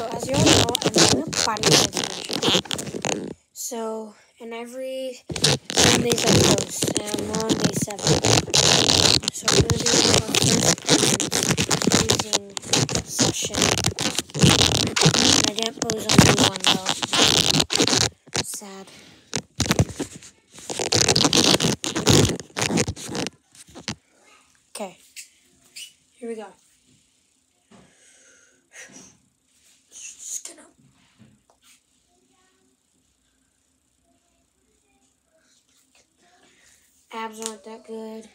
So as you all know, I'm doing a body transformation. So in every seven days I post, and I'm on day seven. So I'm gonna do my first using session. I didn't pose on day one though. Sad. Okay. Here we go. Just gonna. Abs aren't that good.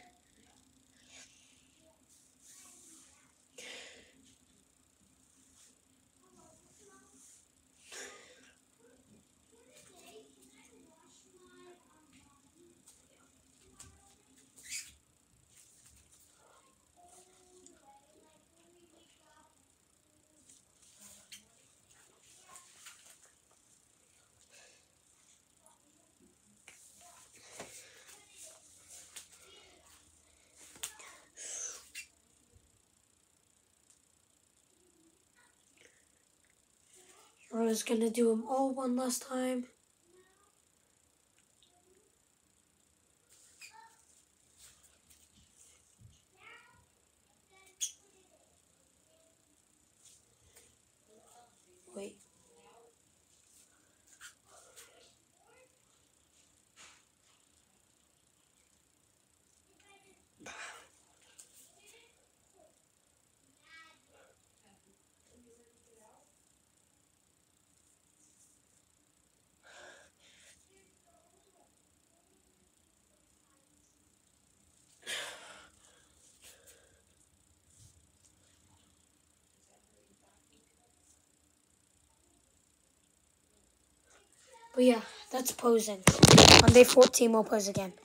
I was gonna do them all one last time. But yeah, that's posing. On day 14, we'll pose again.